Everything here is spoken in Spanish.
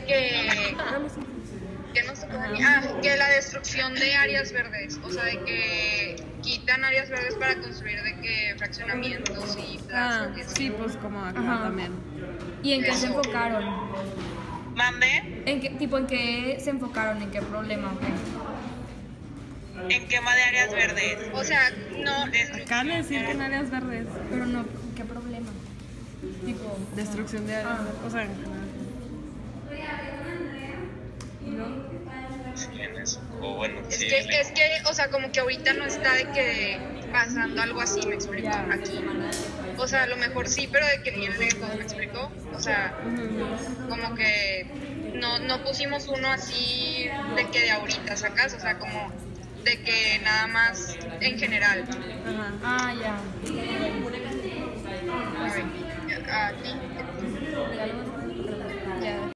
de que que no se puede- ah, que la destrucción de áreas verdes, o sea, de que quitan áreas verdes para construir de que fraccionamientos y Ah, plazas y así. sí, pues como acá Ajá. también. ¿Y en qué se enfocaron? ¿Mande? ¿En qué, tipo, en qué se enfocaron? ¿En qué problema? o qué? En quema de áreas verdes. O sea, no Acá le decían que en áreas verdes. Pero no, ¿qué problema? Tipo, Destrucción de áreas Ah. verdes. O sea, en general. Sí, en eso. O bueno, es sí. que le- es que, o sea, como que ahorita no está de que pasando algo así, me explico, aquí. O sea, a lo mejor sí, pero de que bien lejos, me explico. O sea, como que no, no pusimos uno así de que de ahorita, ¿sacas? O sea, como de que nada más en general. Ajá.